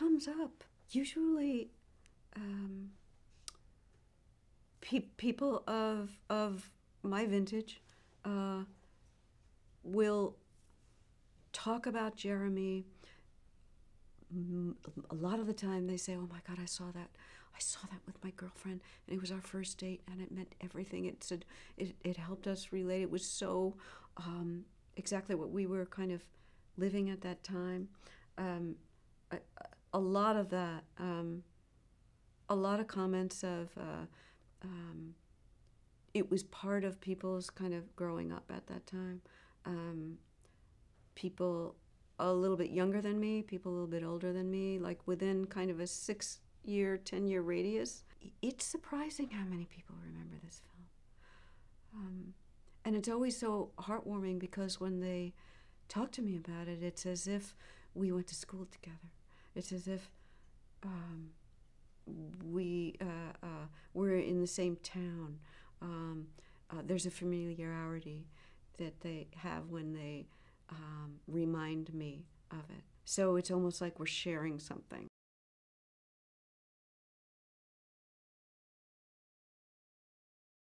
comes up. Usually, um, pe- people of of my vintage uh, will talk about Jeremy. A lot of the time, they say, "Oh my God, I saw that. I saw that with my girlfriend, and it was our first date, and it meant everything. It said it, it helped us relate. It was so um, exactly what we were kind of living at that time. Um, a lot of that, um, a lot of comments of uh, um, it was part of people's kind of growing up at that time. Um, people a little bit younger than me, people a little bit older than me, like within kind of a six year, 10 year radius. It's surprising how many people remember this film. Um, and it's always so heartwarming because when they talk to me about it, it's as if we went to school together. It's as if um, we uh, uh, we're in the same town. Um, uh, there's a familiarity that they have when they um, remind me of it. So it's almost like we're sharing something.